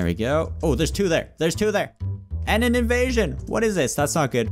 There we go. Oh, there's two there. There's two there. And an invasion. What is this? That's not good.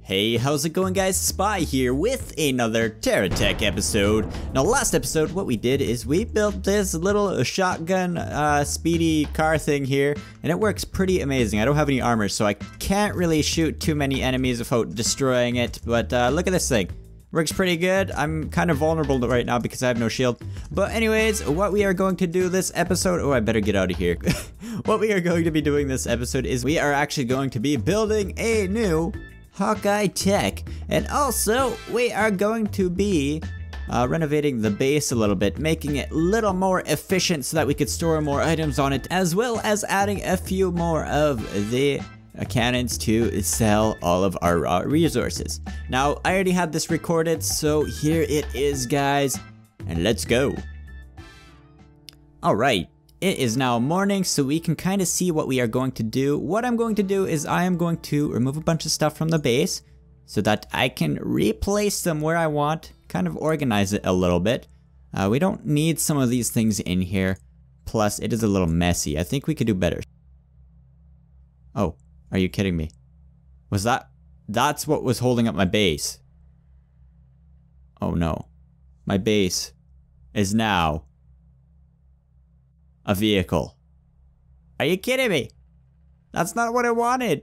Hey, how's it going guys? Spy here with another TerraTech episode. Now last episode what we did is we built this little shotgun uh, speedy car thing here and it works pretty amazing. I don't have any armor so I can't really shoot too many enemies without destroying it but uh, look at this thing. Works pretty good. I'm kind of vulnerable right now because I have no shield. But anyways, what we are going to do this episode... Oh, I better get out of here. what we are going to be doing this episode is we are actually going to be building a new Hawkeye Tech. And also, we are going to be uh, renovating the base a little bit, making it a little more efficient so that we could store more items on it, as well as adding a few more of the uh, cannons to sell all of our raw resources. Now, I already had this recorded, so here it is, guys, and let's go. Alright, it is now morning, so we can kind of see what we are going to do. What I'm going to do is I am going to remove a bunch of stuff from the base so that I can replace them where I want, kind of organize it a little bit. Uh, we don't need some of these things in here, plus it is a little messy. I think we could do better. Oh, are you kidding me? Was that... That's what was holding up my base. Oh no. My base is now a vehicle. Are you kidding me? That's not what I wanted.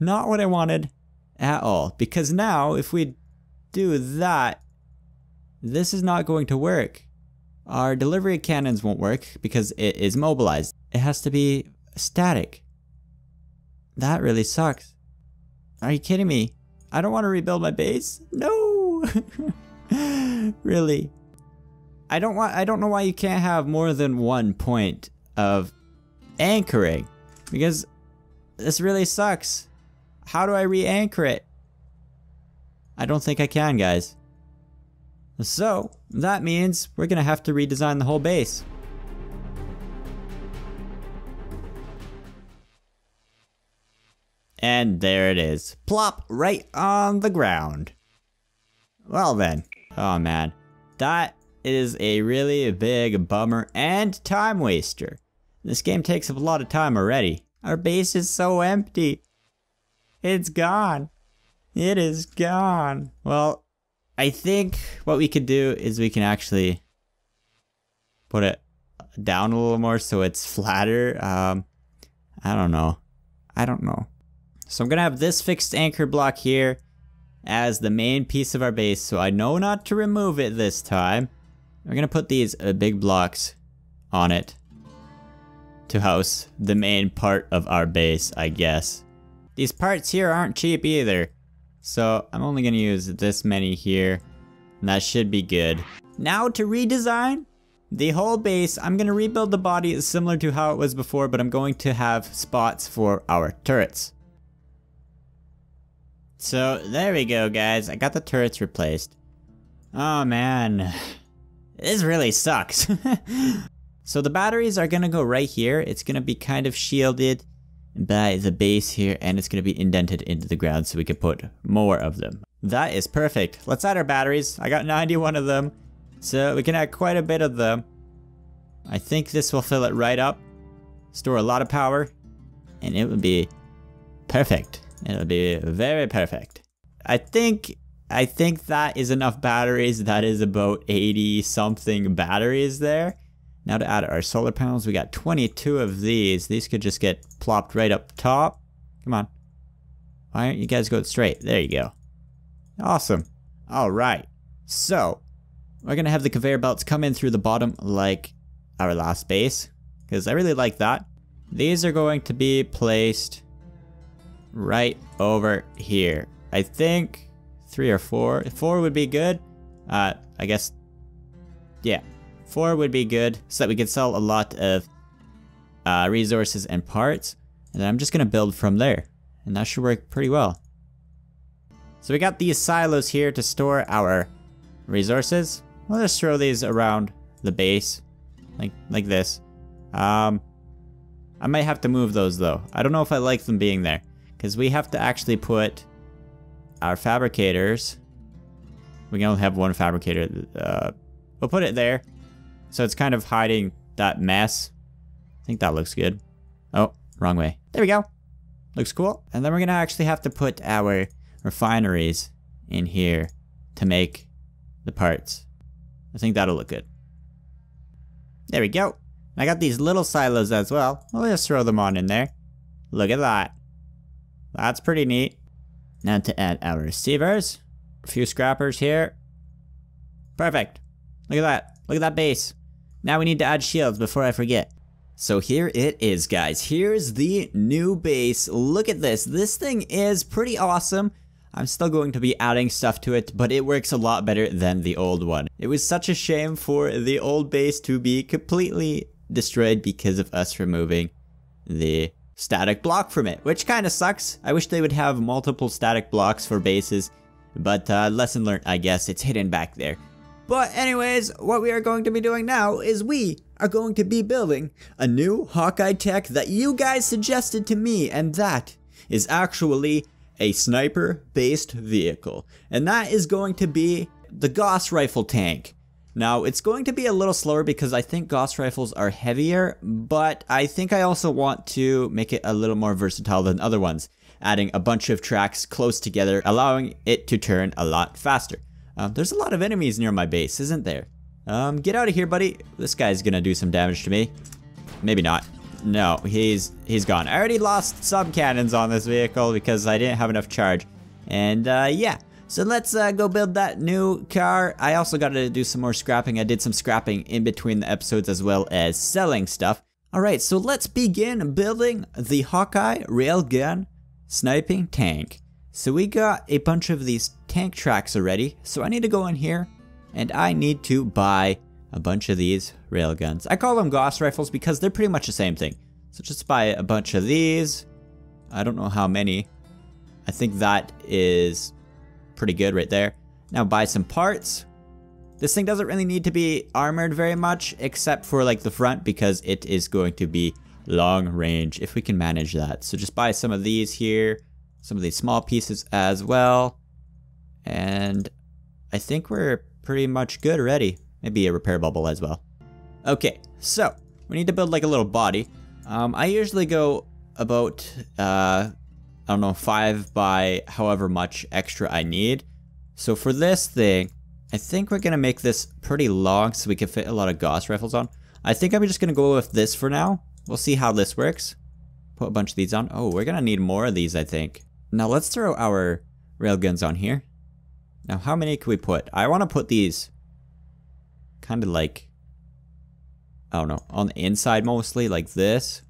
Not what I wanted at all. Because now, if we do that, this is not going to work. Our delivery cannons won't work because it is mobilized. It has to be static. That really sucks. Are you kidding me? I don't want to rebuild my base. No. really. I don't want I don't know why you can't have more than one point of anchoring because this really sucks. How do I re-anchor it? I don't think I can, guys. So, that means we're gonna have to redesign the whole base. And there it is. Plop right on the ground. Well then. Oh man. That is a really big bummer and time waster. This game takes up a lot of time already. Our base is so empty. It's gone. It is gone. Well, I think what we could do is we can actually put it down a little more so it's flatter. Um, I don't know. I don't know. So I'm to have this fixed anchor block here as the main piece of our base so I know not to remove it this time. We're gonna put these uh, big blocks on it to house the main part of our base, I guess. These parts here aren't cheap either, so I'm only gonna use this many here, and that should be good. Now to redesign the whole base, I'm gonna rebuild the body similar to how it was before, but I'm going to have spots for our turrets. So there we go guys, I got the turrets replaced. Oh man, this really sucks. so the batteries are gonna go right here. It's gonna be kind of shielded by the base here and it's gonna be indented into the ground so we can put more of them. That is perfect. Let's add our batteries. I got 91 of them. So we can add quite a bit of them. I think this will fill it right up. Store a lot of power. And it will be perfect. It'll be very perfect. I think I think that is enough batteries. That is about 80 something batteries there. Now to add our solar panels, we got 22 of these. These could just get plopped right up top. Come on. Why aren't you guys going straight? There you go. Awesome. All right. So, we're going to have the conveyor belts come in through the bottom like our last base. Because I really like that. These are going to be placed right over here. I think three or four. Four would be good. Uh, I guess, yeah, four would be good so that we could sell a lot of uh, resources and parts. And then I'm just gonna build from there. And that should work pretty well. So we got these silos here to store our resources. We'll just throw these around the base, like like this. Um, I might have to move those though. I don't know if I like them being there, because we have to actually put our fabricators. We can only have one fabricator. Uh, we'll put it there. So it's kind of hiding that mess. I think that looks good. Oh, wrong way. There we go. Looks cool. And then we're gonna actually have to put our refineries in here to make the parts. I think that'll look good. There we go. I got these little silos as well. We'll just throw them on in there. Look at that. That's pretty neat. Now to add our receivers. A few scrappers here. Perfect. Look at that. Look at that base. Now we need to add shields before I forget. So here it is guys, here's the new base. Look at this, this thing is pretty awesome. I'm still going to be adding stuff to it, but it works a lot better than the old one. It was such a shame for the old base to be completely destroyed because of us removing the static block from it, which kind of sucks. I wish they would have multiple static blocks for bases, but uh, lesson learned, I guess. It's hidden back there. But anyways, what we are going to be doing now is we are going to be building a new Hawkeye tech that you guys suggested to me, and that is actually a sniper-based vehicle. And that is going to be the Gauss rifle tank. Now, it's going to be a little slower because I think Gauss rifles are heavier, but I think I also want to make it a little more versatile than other ones, adding a bunch of tracks close together, allowing it to turn a lot faster. Um, there's a lot of enemies near my base, isn't there? Um, get out of here, buddy. This guy's gonna do some damage to me. Maybe not. No, he's he's gone. I already lost some cannons on this vehicle because I didn't have enough charge. And uh, yeah, so let's uh, go build that new car. I also got to do some more scrapping. I did some scrapping in between the episodes as well as selling stuff. Alright, so let's begin building the Hawkeye Railgun Sniping Tank. So we got a bunch of these tank tracks already, so I need to go in here and I need to buy a bunch of these railguns. I call them Gauss rifles because they're pretty much the same thing. So just buy a bunch of these. I don't know how many. I think that is pretty good right there. Now buy some parts. This thing doesn't really need to be armored very much except for like the front because it is going to be long range if we can manage that. So just buy some of these here some of these small pieces as well. And I think we're pretty much good already. Maybe a repair bubble as well. Okay, so we need to build like a little body. Um, I usually go about, uh, I don't know, five by however much extra I need. So for this thing, I think we're gonna make this pretty long so we can fit a lot of Gauss rifles on. I think I'm just gonna go with this for now. We'll see how this works. Put a bunch of these on. Oh, we're gonna need more of these, I think. Now let's throw our railguns on here. Now how many can we put? I want to put these kind of like, I don't know, on the inside mostly, like this.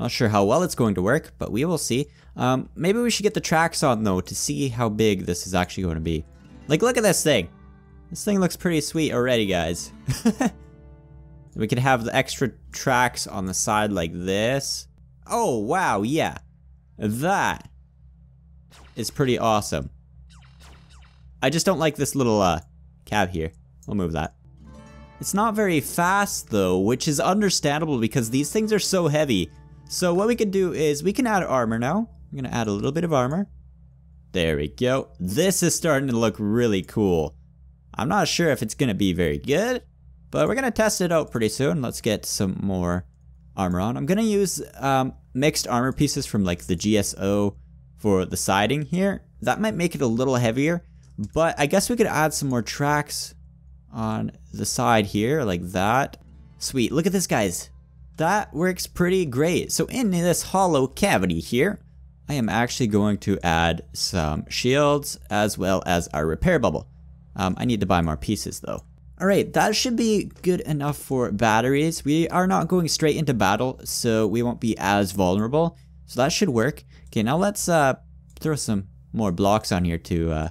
Not sure how well it's going to work, but we will see. Um, maybe we should get the tracks on though to see how big this is actually going to be. Like look at this thing. This thing looks pretty sweet already, guys. we could have the extra tracks on the side like this. Oh, wow, yeah. That is pretty awesome. I just don't like this little uh, cab here. We'll move that. It's not very fast though, which is understandable because these things are so heavy. So what we can do is we can add armor now. I'm gonna add a little bit of armor. There we go. This is starting to look really cool. I'm not sure if it's gonna be very good, but we're gonna test it out pretty soon. Let's get some more armor on. I'm gonna use um, mixed armor pieces from like the GSO for the siding here. That might make it a little heavier, but I guess we could add some more tracks on the side here, like that. Sweet, look at this guys. That works pretty great. So in this hollow cavity here, I am actually going to add some shields as well as our repair bubble. Um, I need to buy more pieces though. Alright, that should be good enough for batteries. We are not going straight into battle, so we won't be as vulnerable. So that should work. Okay, now let's uh, throw some more blocks on here to uh,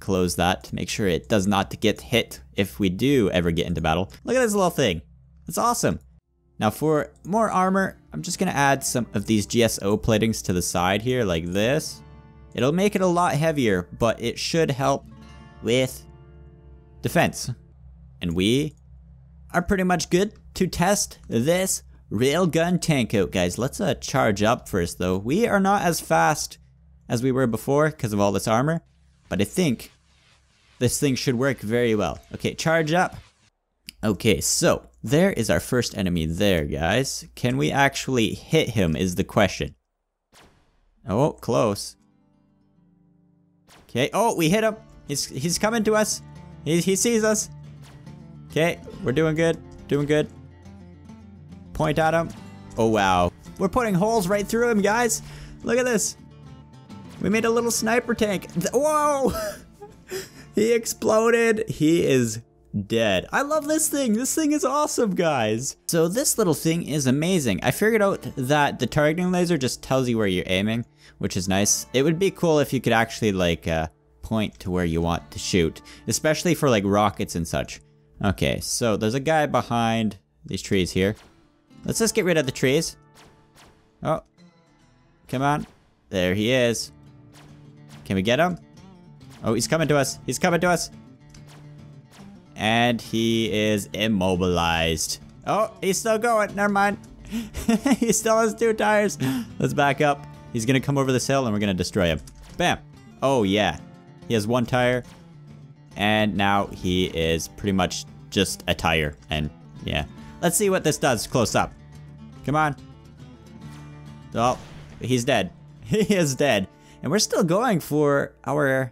close that to make sure it does not get hit if we do ever get into battle. Look at this little thing. It's awesome. Now for more armor, I'm just gonna add some of these GSO platings to the side here like this. It'll make it a lot heavier, but it should help with defense. And we are pretty much good to test this Railgun tank out, guys. Let's uh, charge up first, though. We are not as fast as we were before because of all this armor, but I think this thing should work very well. Okay, charge up. Okay, so There is our first enemy there, guys. Can we actually hit him is the question. Oh, close. Okay, oh, we hit him. He's, he's coming to us. He, he sees us. Okay, we're doing good. Doing good. Point at him. Oh, wow. We're putting holes right through him, guys. Look at this. We made a little sniper tank. Whoa! he exploded. He is dead. I love this thing. This thing is awesome, guys. So this little thing is amazing. I figured out that the targeting laser just tells you where you're aiming, which is nice. It would be cool if you could actually like uh, point to where you want to shoot, especially for like rockets and such. Okay, so there's a guy behind these trees here. Let's just get rid of the trees. Oh, come on. There he is. Can we get him? Oh, he's coming to us. He's coming to us. And he is immobilized. Oh, he's still going. Never mind. he still has two tires. Let's back up. He's going to come over this hill and we're going to destroy him. Bam. Oh, yeah. He has one tire. And now he is pretty much just a tire. And yeah. Let's see what this does close up. Come on. Oh, he's dead. he is dead. And we're still going for our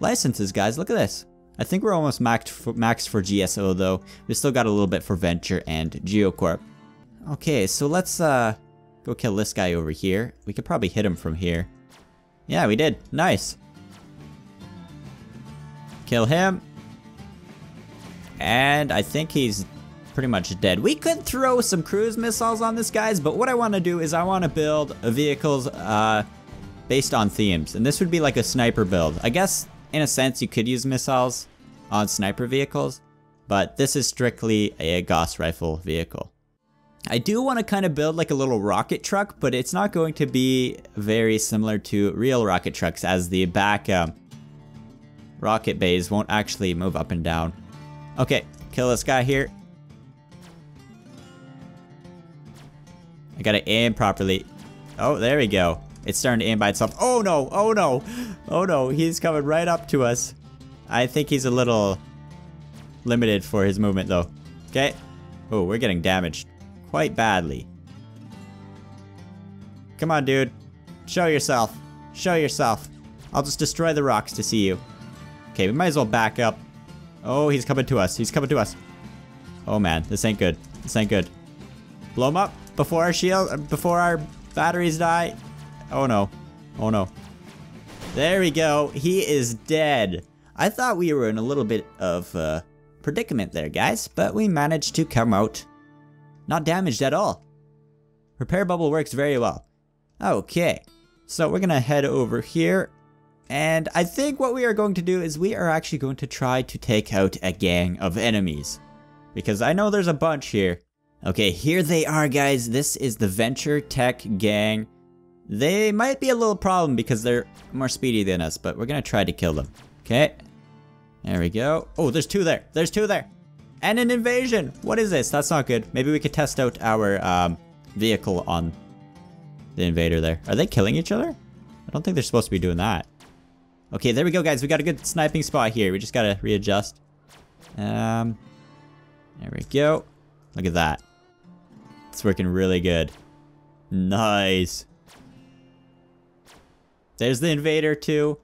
licenses, guys. Look at this. I think we're almost maxed for, maxed for GSO, though. We still got a little bit for Venture and Geocorp. Okay, so let's uh, go kill this guy over here. We could probably hit him from here. Yeah, we did. Nice. Kill him. And I think he's pretty much dead. We could throw some cruise missiles on this, guys, but what I want to do is I want to build vehicles uh, based on themes. And this would be like a sniper build. I guess, in a sense, you could use missiles on sniper vehicles, but this is strictly a Gauss rifle vehicle. I do want to kind of build like a little rocket truck, but it's not going to be very similar to real rocket trucks as the back um, rocket bays won't actually move up and down. Okay, kill this guy here. I gotta aim properly. Oh, there we go. It's starting to aim by itself. Oh no, oh no, oh no, he's coming right up to us. I think he's a little limited for his movement though. Okay. Oh, we're getting damaged quite badly. Come on, dude. Show yourself. Show yourself. I'll just destroy the rocks to see you. Okay, we might as well back up. Oh, he's coming to us. He's coming to us. Oh man, this ain't good. This ain't good. Blow him up before our shield, before our batteries die. Oh no. Oh no. There we go. He is dead. I thought we were in a little bit of uh, predicament there, guys, but we managed to come out not damaged at all. Repair bubble works very well. Okay, so we're gonna head over here, and I think what we are going to do is we are actually going to try to take out a gang of enemies. Because I know there's a bunch here. Okay, here they are, guys. This is the Venture Tech gang. They might be a little problem because they're more speedy than us, but we're gonna try to kill them. Okay. There we go. Oh, there's two there. There's two there. And an invasion. What is this? That's not good. Maybe we could test out our um, vehicle on the invader there. Are they killing each other? I don't think they're supposed to be doing that. Okay, there we go, guys. We got a good sniping spot here. We just gotta readjust. Um, there we go. Look at that. It's working really good. Nice. There's the invader too.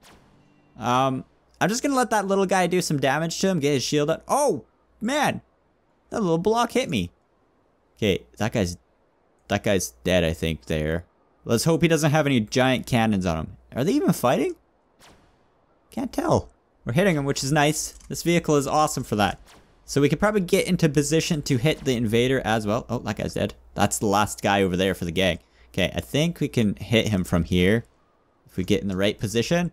Um, I'm just gonna let that little guy do some damage to him, get his shield up. Oh, man, that little block hit me. Okay, that guy's, that guy's dead, I think, there. Let's hope he doesn't have any giant cannons on him. Are they even fighting? Can't tell. We're hitting him, which is nice. This vehicle is awesome for that. So we could probably get into position to hit the invader as well. Oh, that guy's dead. That's the last guy over there for the gang. Okay, I think we can hit him from here. If we get in the right position.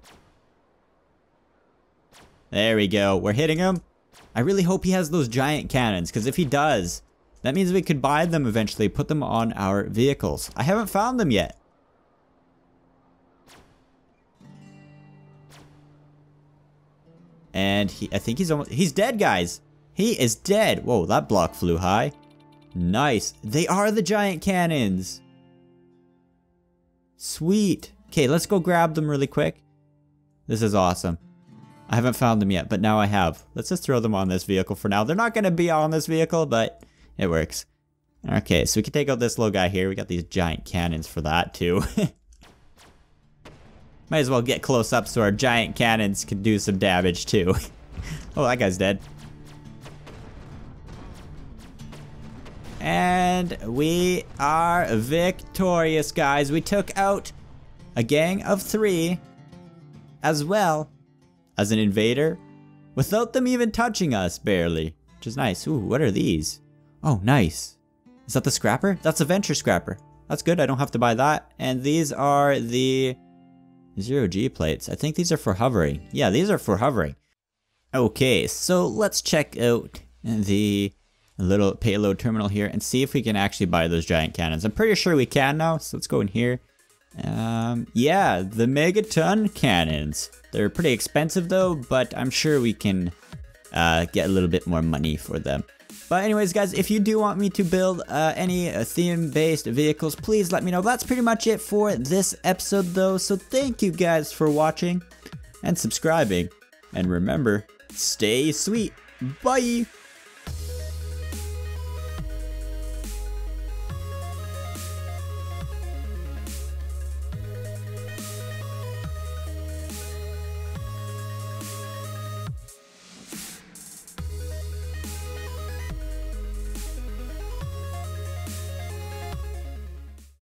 There we go. We're hitting him. I really hope he has those giant cannons, because if he does, that means we could buy them eventually, put them on our vehicles. I haven't found them yet. And he, I think he's almost, he's dead, guys. He is dead. Whoa, that block flew high. Nice. They are the giant cannons. Sweet. Okay, let's go grab them really quick. This is awesome. I haven't found them yet, but now I have. Let's just throw them on this vehicle for now. They're not going to be on this vehicle, but It works. Okay, so we can take out this little guy here. We got these giant cannons for that too. Might as well get close up so our giant cannons can do some damage too. oh, that guy's dead. And we are victorious, guys. We took out a gang of three as well as an invader without them even touching us, barely. Which is nice. Ooh, what are these? Oh, nice. Is that the scrapper? That's a venture scrapper. That's good. I don't have to buy that. And these are the zero G plates. I think these are for hovering. Yeah, these are for hovering. Okay, so let's check out the little payload terminal here and see if we can actually buy those giant cannons. I'm pretty sure we can now, so let's go in here. Um, yeah, the megaton cannons. They're pretty expensive though, but I'm sure we can uh, get a little bit more money for them. But anyways, guys, if you do want me to build uh, any uh, theme-based vehicles, please let me know. That's pretty much it for this episode, though. So thank you guys for watching and subscribing. And remember, stay sweet. Bye!